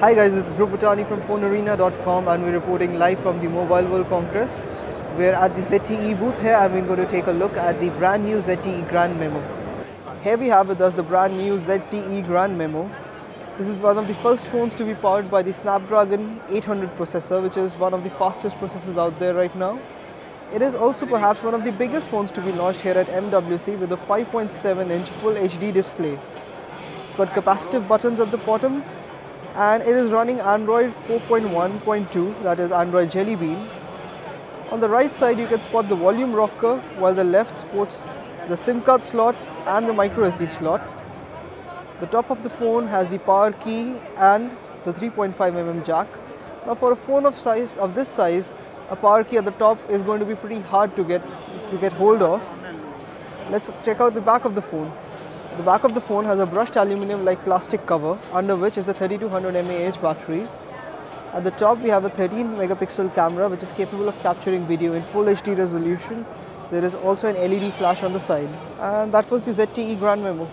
Hi guys, it's Bhutani from FoneArena.com and we're reporting live from the Mobile World Congress. We're at the ZTE booth here and we're going to take a look at the brand new ZTE Grand Memo. Here we have with us the brand new ZTE Grand Memo. This is one of the first phones to be powered by the Snapdragon 800 processor which is one of the fastest processors out there right now. It is also perhaps one of the biggest phones to be launched here at MWC with a 5.7 inch Full HD display. It's got capacitive buttons at the bottom and it is running Android 4.1.2 that is Android Jelly Bean. On the right side you can spot the volume rocker while the left sports the SIM card slot and the micro SD slot. The top of the phone has the power key and the 3.5mm jack. Now for a phone of size of this size, a power key at the top is going to be pretty hard to get to get hold of. Let's check out the back of the phone. The back of the phone has a brushed aluminum like plastic cover under which is a 3200 mAh battery. At the top we have a 13 megapixel camera which is capable of capturing video in full HD resolution. There is also an LED flash on the side. And that was the ZTE Grand Memo.